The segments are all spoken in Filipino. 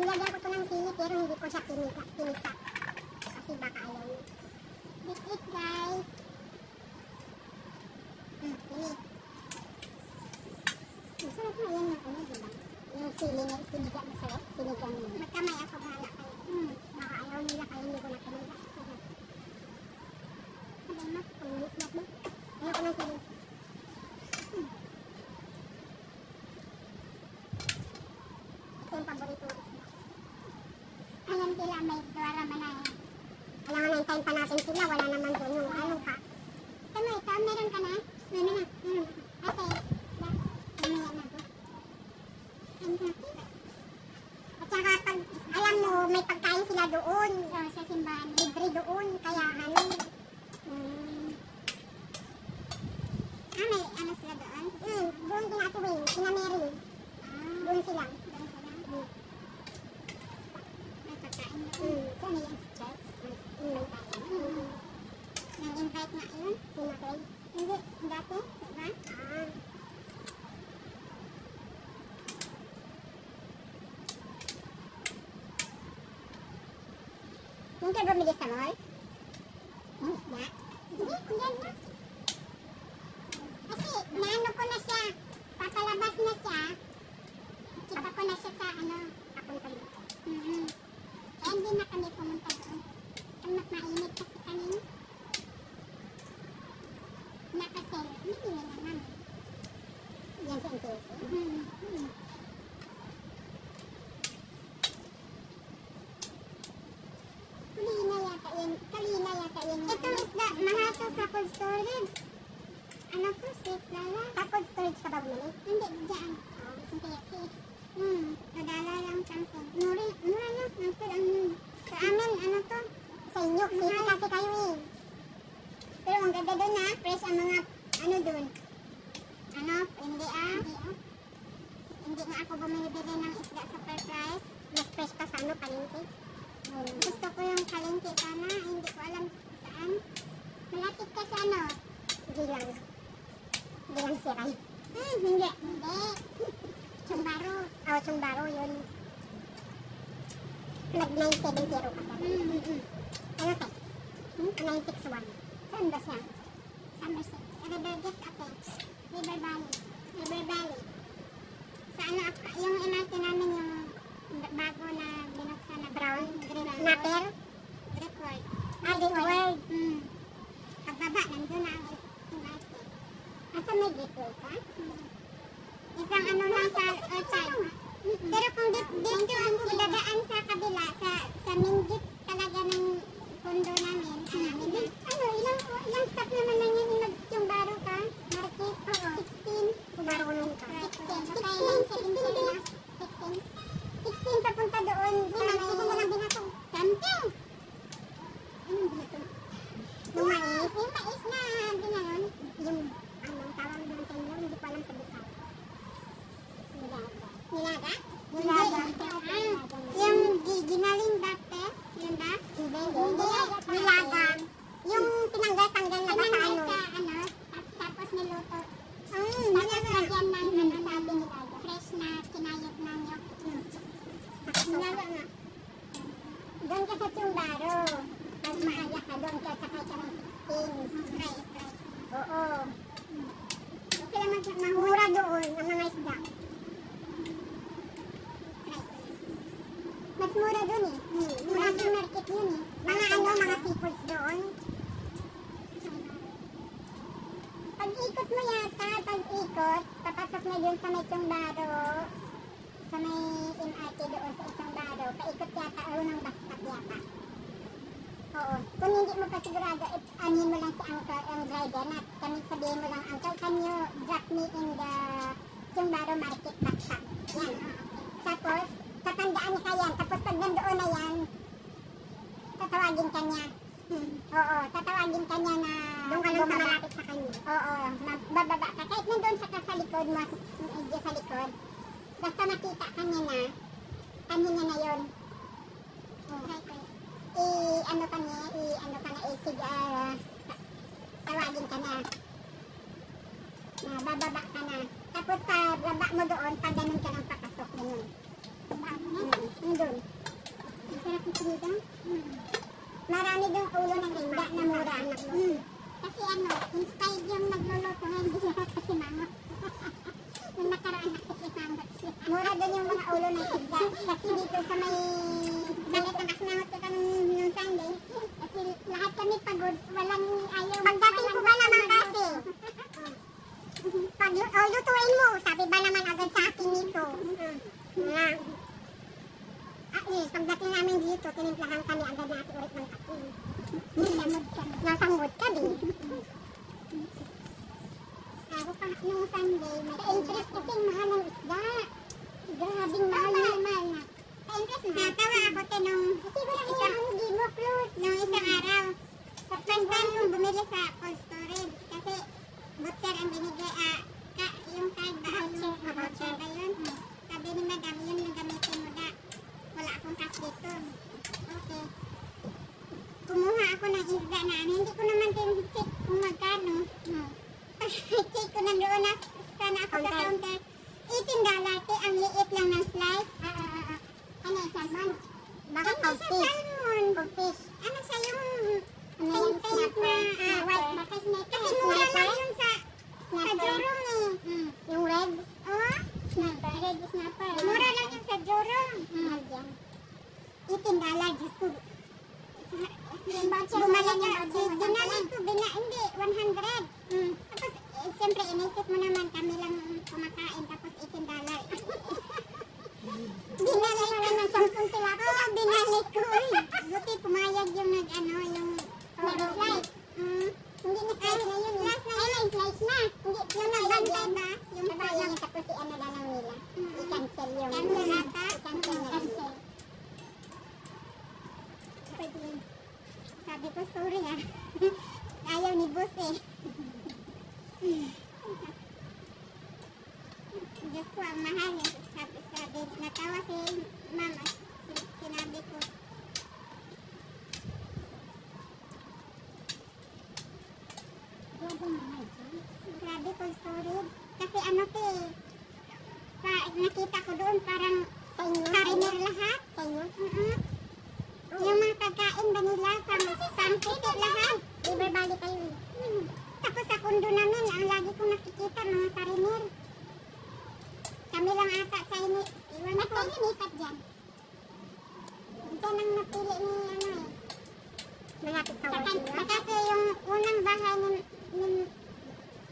nilagyan ko to ng sili, pero hindi ko siya pinisa. pinisa. Kasi baka ayaw niya. That's it, guys. Mm, sili. Masarap na yan yung ano, diba? Yung sili na sinigang masarap. Sinigang mo. Magkamay ako bahala kayo. Hmm. Baka ayaw nila kayo hindi ko na. Sarap. Sabi mo, na. Naintayin pa natin sila. Wala naman doon yung ano ka. Ito mo, ito, meron ka na? Meron na. Meron na. Ate, ba? Mamaya na to. Ano na? At saka pag, alam mo, may pagkain sila doon. Oh, sa simbahan. Libre doon. Kaya ano. Hmm. Ah, may ano sila doon? Hmm, doon din ate Wing. Sina Mary. Ah, doon sila. Doon sila. Hmm. May pagkain doon. Hmm. Saan yung church? Hmm, may pagkain. Hmm. Nag-invite nga yun? Sina Craig? Hindi, dati, diba? Ah. Hindi, yan na. Kasi, naano ko na siya. Papalabas na siya. Kita ko na siya sa ano, papunta dito. Mm-hmm. Kaya hindi kami pumunta doon. Ang mainit kasi kanina. Nakasel. Hindi na naman. Yan sa NTUC. Mm-hmm. Kalina yata yun. Kalina yata yun. Ito isda, mga ito sa cold storage. Ano po, safe na lang. Sa cold storage ka ba bumili? Hindi, dyan. Oh, hindi, okay. Hmm, nadala lang something. Mura, mura lang. Ang sir, ang sa amin, ano to? Sa inyo, safe kasi kayo eh. Pero ang ganda doon na, fresh ang mga, ano doon. Ano, hindi ah. Hindi ah. Hindi nga ako bumibili ng isda sa fair price. Mas fresh pa sa ano, palengke. Gusto ko yung kalengke sana, hindi ko alam saan. Malapit ka sa ano? Gilang. Gilang siray. Hmm, hindi. Hindi. Chumbaro. Oh, Chumbaro yun. Nag 970 ka ba? Hmm, hmm, hmm. Ano te? Hmm? 961. Saan ba siya? Somerset. River Gate Apex. River Valley. River Valley. Sa ano, ak- yung MRT namin yung bago na binuksan na brown, green, napper, Great World. Ah, Great World. Hmm. Pagbaba, nandun na ang MRT. Asa may gateway ka? Isang ano lang sa outside. Kung dito, ang sila daan sa kabila, sa, sa main gate talaga ng kondo namin, sa namin. Ano, ilang, ilang stop naman lang yan yung nagtumbaro ka? Market? Oo. 16. Tumbaro ko nung ka. 16. 16. 16. 16 papunta doon sa may... Hindi mo lang binatong. Camping! Anong binatong? Yung mais? Yung mais na ginanon. Yung, anong tawag doon sa inyo? Hindi ko alam sa Bisaya. Nilaga. Nilaga? Nilaga. Ah, yung gi- ginaling dati? Yun ba? Hindi. Hindi. Nilaga. Yung tinanggal-tanggal na ba sa ano? Sa ano? tap- Tapos niluto. Mm, tapos lagyan ng ano sabi nila. Fresh na kinayot na nyok. Nilaga nga. Doon ka sa Chumbaro. Mas maaga ka doon ka sakay ka ng 16. Right, right. Oo. Okay lang mas mahura doon ang mga isda. Right. Mas mura doon eh. Hmm. Mura market yun eh. Mga ano, mga seafoods doon. Pag ikot mo yata, pag ikot, papasok na dun sa may Chumbaro, sa may MRT doon sa isang baro, paikot yata o ng basket yata. Oo. Kung hindi mo pa sigurado, it, anin mo lang si uncle, ang driver, na kami sabihin mo lang, uncle, can you drop me in the Chumbaro Market stop? Yan. Tapos, tatandaan niya yan. Tapos pag nandoon na yan, tatawagin ka niya. Oo, tatawagin ka niya na doon ka lang sa malapit sa kanya. Oo, bababa ka. Kahit nandun sa, sa likod mo, medyo sa likod. Basta makita ka niya na, kanina na yun. Oh. I, ano ka niya, i, ano ka na, isig, ah, tawagin ka na. Na, bababa ka na. Tapos sa baba mo doon, pag ganun ka ng papasok, ganun. Nandun. Ang sarap ng sinigang. Mm. Marami ulo ng isda na mura. Mm. Kasi ano, inspired yung nagluluto, hindi siya kasi mangot. Nung nakaraan na kasi mangot siya. Mura doon yung mga ulo ng isda. Kasi dito sa may galit ang kasinangot ko kami Sunday. Kasi lahat kami pagod, walang ayaw. Pagdating ko ba naman kasi? Pag oh, lutuin mo, sabi ba naman agad sa akin nito? Na. At least, pagdating namin dito, tinimplahan kami agad natin ulit ng kape. Nasamod ka. Nasamod ka din. Ako pa nung Sunday, may interest kasi mahal ng isda. Grabing mahal na mahal na. Sa interest na. Natawa ako te nung siguro isang hindi mo close. Nung isang araw. First time kong bumili sa cold storage. Kasi butcher ang binigay. Ah, ka, yung card ba? Voucher. Voucher ba yun? Sabi ni madam, yun yung gamitin mo na. Wala akong cash dito. Okay. Kumuha ako ng isda na. Hindi ko naman tin-check kung magkano. No. check ko na doon na sana ako sa counter. 18 dollar. Te, ang liit lang ng slice. Ah, ah, ah. Ano yung salmon? Baka pag-fish. salmon. Pag-fish. Ano siya yung paint paint na ah, white. Baka snapper. Kasi mura lang yun sa sa Jorong eh. Mm. Yung red? Oo. Snapper. Red snapper. Mura lang yun sa Jorong. Mm. 18 dollar. Diyos ko. Bumalik na. Dinalik ko. Bina, hindi. 100. Mm. Tapos, eh, siyempre, inisip mo naman kami lang kumakain. Tapos, 18 dollar. binalik ko ng 10 tilapia. Oo, binalik ko. Buti pumayag yung nag, ano, yung nag-slice. Mm. Hindi na slice na yun. Slice na yun. slice na. Hindi, yung nagbantay ba? Yung nabayang tapos i-ano na lang nila. I-cancel yung... Cancel ata? I-cancel na Cancel. Sabi ko, sorry ah. Ayaw ni boss eh. Diyos ko, ang mahal eh. Sabi, sabi, natawa si mama. Si- Sinabi ko, Grabe cold storage. Kasi ano te, pa, nakita ko doon parang kariner lahat. Sa inyo? Mm Yung mga pagkain ba nila, pang, pang titi lahat. Libre bali kayo eh. Hmm. Tapos sa kondo namin, ang lagi kong nakikita mga kariner. Kami lang ata sa ini. Iwan ko. Ba't kayo lipat dyan? Dyan ang napili ni ano eh. Malapit sa Saka, kasi yung unang bahay ni, ni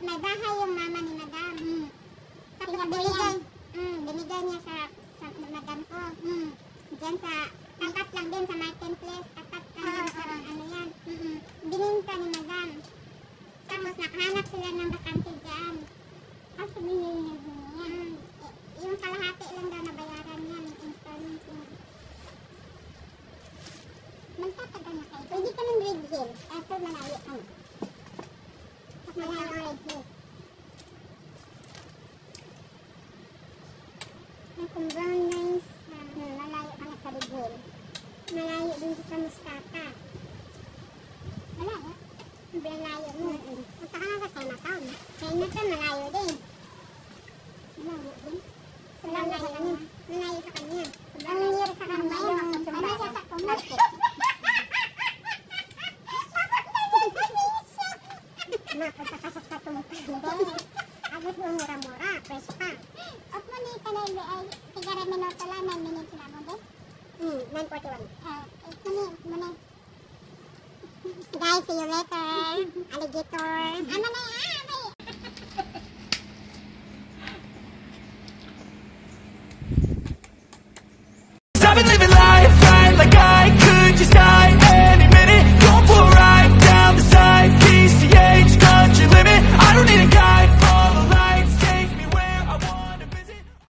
may bahay yung mama ni madam. Mm. Tapos binigay, mm, binigay niya sa, sa madam ko. Mm. Diyan sa, tapat lang din sa Martin Place, tapat lang din sa ano yan. Mm Bininta ni madam. Tapos nakahanap sila ng bakante dyan. Tapos binili niya. Eh, Yung kalahati lang daw nabayaran niya ng installment niya. Magtatagal na kayo. Pwede ka ng Red Hill. Kaso malayo ka